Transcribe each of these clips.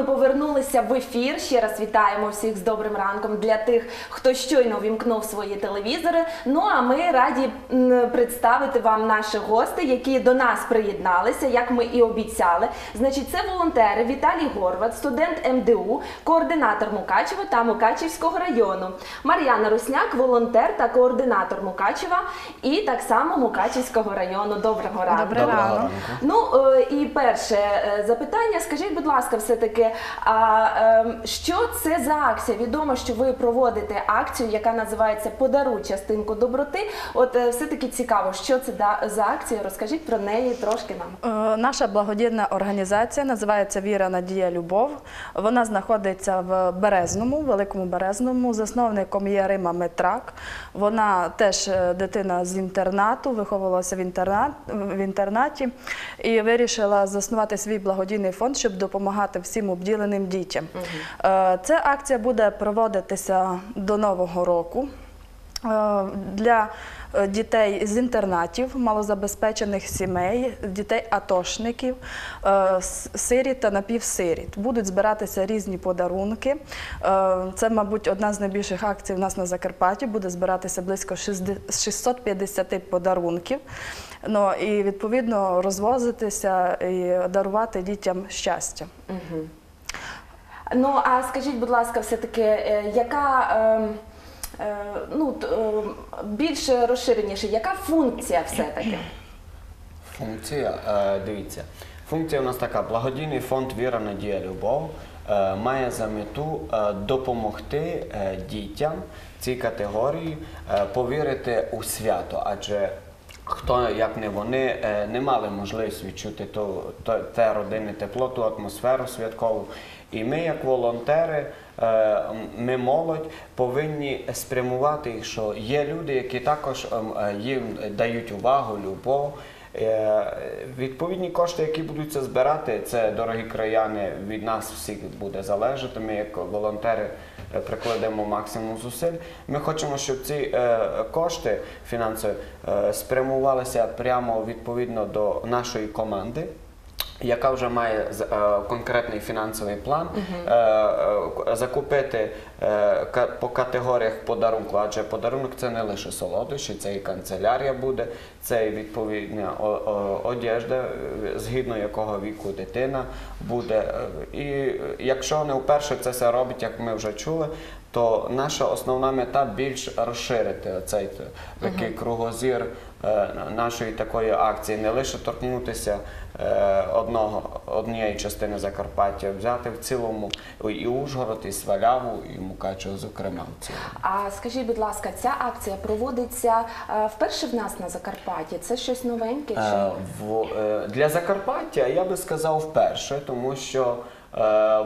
ми повернулися в ефір. Ще раз вітаємо всіх з добрим ранком для тих, хто щойно вімкнув свої телевізори. Ну а ми раді представити вам наших гостей, які до нас приєдналися, як ми і обіцяли. Значить, це волонтери Віталій Горват, студент МДУ, координатор Мукачева та Мукачівського району. Мар'яна Русняк, волонтер та координатор Мукачева, і так само Мукачівського району. Доброго ранку. Добрий ранок. Ну е, і перше е, запитання. Скажіть, будь ласка, а е, що це за акція? Відомо, що ви проводите акцію, яка називається Подаруй частинку доброти. От е, все-таки цікаво, що це за акція? Розкажіть про неї трошки нам. Е, Наша благодійна організація називається Віра, Надія, Любов. Вона знаходиться в Березному, Великому Березному. Засновником є Рима Метрак. Вона теж е, дитина з інтернату, виховувалася в інтернаті і вирішила заснувати свій благодійний фонд, щоб допомагати всім обділеним дітям. Е, Ця акція буде проводитися до Нового року. Е, для е, дітей з інтернатів, малозабезпечених сімей, дітей атошників, сиріт та напівсиріт. Будуть збиратися різні подарунки. Це, мабуть, одна з найбільших акцій у нас на Закарпатті. Буде збиратися близько 60 650 подарунків. Ну і відповідно розвозитися і дарувати дітям щастя. Ну а скажіть, будь ласка, все-таки, е, яка е, е, ну е, більш розширеніше, яка функція все-таки? Функція, е, дивіться, функція у нас така: благодійний фонд Віра, Надія, Любов е, має за мету е, допомогти е, дітям цій категорії е, повірити у свято, адже хто як не вони е, не мали можливість відчути то, те родинне тепло, ту атмосферу святкову. І ми, як волонтери, е, ми молодь повинні спрямувати що є люди, які також ем, е, їм дають увагу, любов. Е, Відповідні кошти, які будуть це збирати, це дорогі краяни від нас всіх буде залежати. Ми, як волонтери, прикладемо максимум зусиль. Ми хочемо, щоб ці кошти фінансові спрямувалися прямо відповідно до нашої команди. Яка вже має е, конкретний фінансовий план е, е, закупити е, ка- по категоріях подарунку, адже подарунок це не лише солодощі, це і канцелярія буде, це і відповідна одежда, е, згідно якого віку дитина буде. Е, І якщо не вперше це все робить, як ми вже чули, то наша основна мета більш розширити цей такий кругозір е, нашої такої акції, не лише торкнутися е, одного, однієї частини Закарпаття, взяти в цілому і Ужгород, і Сваляву, і Мукачево, зокрема. в цілому. А скажіть, будь ласка, ця акція проводиться е, вперше в нас на Закарпатті? Це щось новеньке? Чи? Е, в, для Закарпаття я би сказав вперше, тому що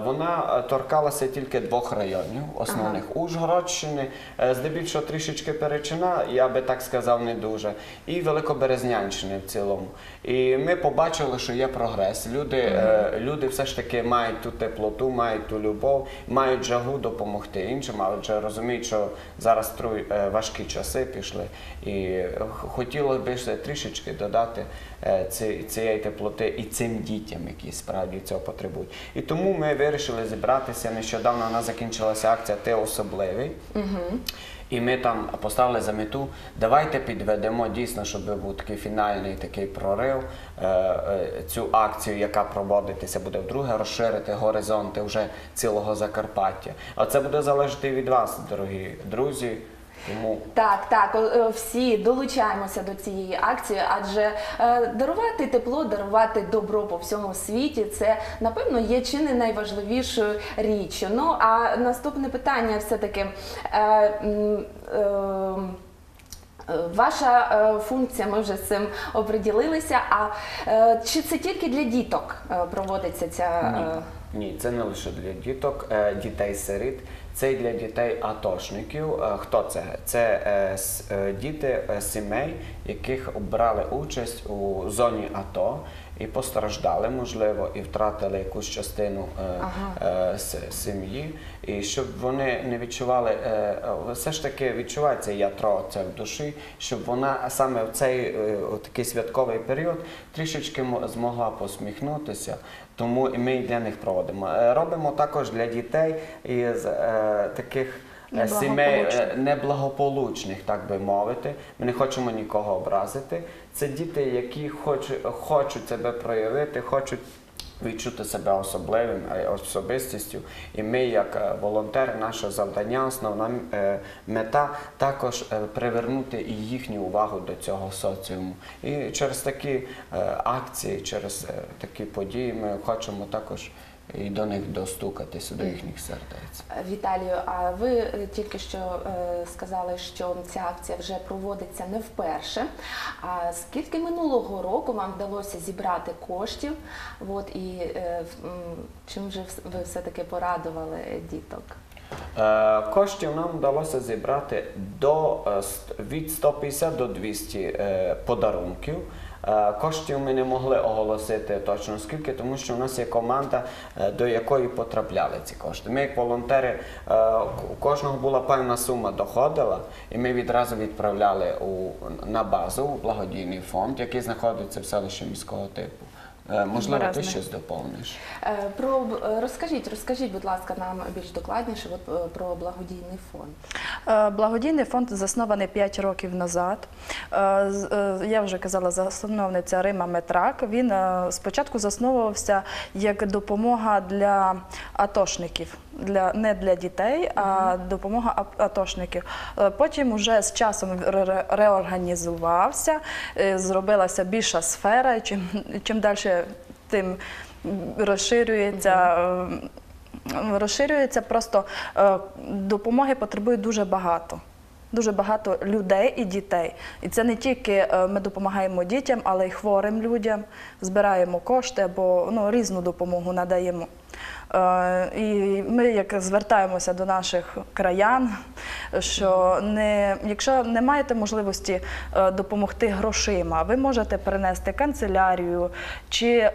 вона е, торкалася тільки двох районів основних Ужгородщини, е, здебільшого трішечки Перечина, я би так сказав, не дуже, і Великоберезнянщини в цілому. І ми побачили, що є прогрес. Люди, е, люди все ж таки мають ту теплоту, мають ту любов, мають жагу допомогти іншим, адже розуміють, що зараз е, важкі часи пішли, і хотілося б трішечки додати е, цієї теплоти і цим дітям, які справді цього потребують. І тому ми вирішили зібратися. Нещодавно у нас закінчилася акція Ти особливий. І ми там поставили за мету, давайте підведемо дійсно, щоб був такий фінальний такий прорив. е, е, Цю акцію, яка проводитися буде вдруге, розширити горизонти вже цілого Закарпаття. А це буде залежати від вас, дорогі друзі. Тому Так, так, е, всі долучаємося до цієї акції, адже е, дарувати тепло, дарувати добро по всьому світі це напевно є чи не найважливішою річчю. Ну а наступне питання все-таки. Е, е, Ваша е, функція, ми вже з цим оприділилися. А е, чи це тільки для діток проводиться ця? е, Ні, це не лише для діток, е, дітей-сиріт, це й для дітей атошників. Е, Хто це? Це е, діти сімей, яких брали участь у зоні АТО і постраждали, можливо, і втратили якусь частину сім'ї. І щоб вони не відчували, все ж таки відчувається ятро це в душі, щоб вона саме в цей такий святковий період трішечки змогла посміхнутися, Тому і ми і для них проводимо. Е, Робимо також для дітей із е, таких е, сімей Неблагополучних. так би мовити. Ми не хочемо нікого образити. Це діти, які хоч, хочуть себе проявити, хочуть. Відчути себе особливим е, особистістю, і ми, як е, волонтери, наше завдання, основна е, мета також привернути і їхню увагу до цього соціуму. І через такі акції, через такі події ми хочемо також і до них достукатися, до їхніх сердець. Е, Віталію, а ви тільки що е, сказали, що ця акція вже проводиться не вперше. А скільки минулого року вам вдалося зібрати коштів? От і е, чим же ви все-таки порадували діток? Коштів нам вдалося зібрати до, від 150 до 200 е, подарунків. Е, Коштів ми не могли оголосити точно скільки, тому що у нас є команда, е, до якої потрапляли ці кошти. Ми, як волонтери, е, у кожного була певна сума доходила, і ми відразу відправляли у, на базу благодійний фонд, який знаходиться в селищі міського типу. Е, Можливо, ти щось доповниш. Е, Про е, розкажіть, розкажіть, будь ласка, нам більш докладніше от, е, про благодійний фонд. Е, Благодійний фонд заснований 5 років назад. Е, з- е, Я вже казала, засновниця Рима Метрак. Він е, спочатку засновувався як допомога для атошників, для, не для дітей, а допомога атошників. Е, Потім уже з часом ре- ре- реорганізувався, е, зробилася більша сфера, і чим, чим далі, тим розширюється. е, розширюється просто е, допомоги потребує дуже багато. Дуже багато людей і дітей. І це не тільки е, ми допомагаємо дітям, але й хворим людям, збираємо кошти або ну, різну допомогу надаємо. Е, І ми як звертаємося до наших краян, що не, якщо не маєте можливості е, допомогти грошима, ви можете принести канцелярію чи е,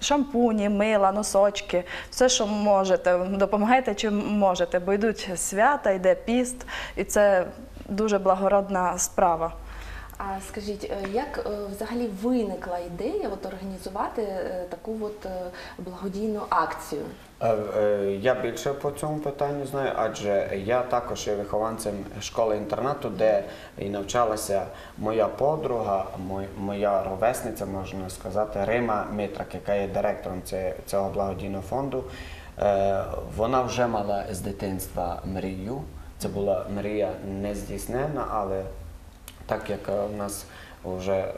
шампуні, мила, носочки, все, що можете. Допомагайте чим можете, бо йдуть свята, йде піст, і це дуже благородна справа. А скажіть, е, як е, взагалі виникла ідея от, організувати е, таку от благодійну акцію? Я більше по цьому питанню знаю, адже я також є вихованцем школи-інтернату, де і навчалася моя подруга, моя ровесниця, можна сказати, Рима Митрак, яка є директором цього благодійного фонду. Вона вже мала з дитинства мрію. Це була мрія не здійснена, але так як е, в нас вже е,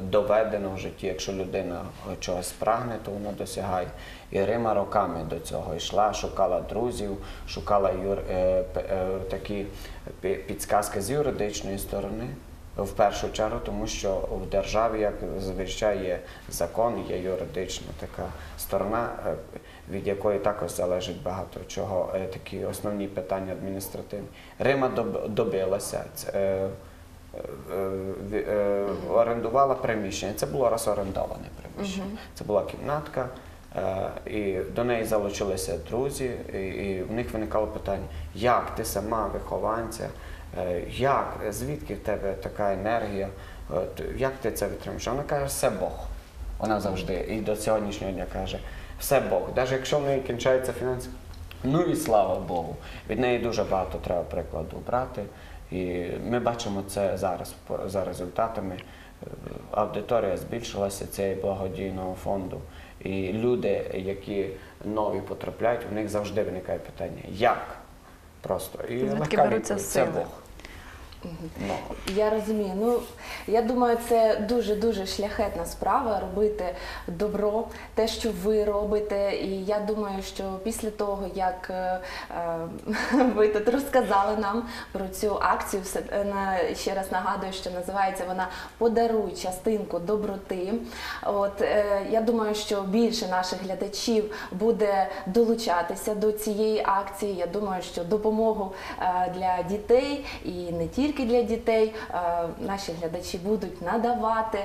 доведено в житті, якщо людина е, чогось прагне, то вона досягає. І Рима роками до цього йшла, шукала друзів, шукала юр, такі підсказки з юридичної сторони. В першу чергу, тому що в державі, як зазвичай, є закон, є юридична така сторона, від якої також залежить багато чого, такі основні питання адміністративні. Рима доб- добилася. Е, е, е, орендувала приміщення. Це було розорендоване приміщення. Це була кімнатка, і до неї залучилися друзі, і, в них виникало питання, як ти сама вихованця, як, звідки в тебе така енергія, як ти це витримуєш? Вона каже, все Бог. Вона завжди і до сьогоднішнього дня каже, все Бог. Навіть якщо в неї кінчаються фінанси, ну і слава Богу. Від неї дуже багато треба прикладу брати. І ми бачимо це зараз за результатами. Е, Аудиторія збільшилася цієї благодійного фонду. І люди, які нові потрапляють, у них завжди виникає питання, як? Просто. І легка відповідь, це? Бог. Ну, Я розумію. Ну я думаю, це дуже дуже шляхетна справа робити добро, те, що ви робите. І я думаю, що після того, як е, е, ви тут розказали нам про цю акцію, все е, на ще раз нагадую, що називається вона Подаруй частинку доброти. От е, я думаю, що більше наших глядачів буде долучатися до цієї акції. Я думаю, що допомогу е, для дітей і не тільки для дітей наші глядачі будуть надавати.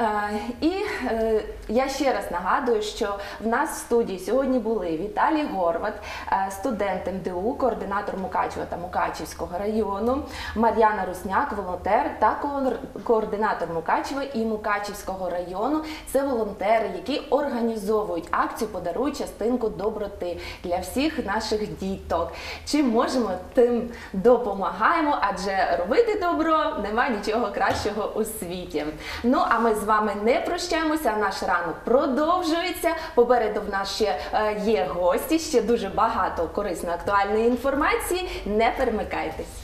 Е, І е, я ще раз нагадую, що в нас в студії сьогодні були Віталій Горват, е, студент МДУ, координатор Мукачева та Мукачівського району, Мар'яна Русняк, волонтер та координатор Мукачева і Мукачівського району. Це волонтери, які організовують акцію Подаруй частинку доброти для всіх наших діток. Чим можемо, тим допомагаємо, адже робити добро немає нічого кращого у світі. Ну а ми з вами не прощаємося. Наш ранок продовжується. Попереду в нас ще е, є гості, ще дуже багато корисної актуальної інформації. Не перемикайтесь.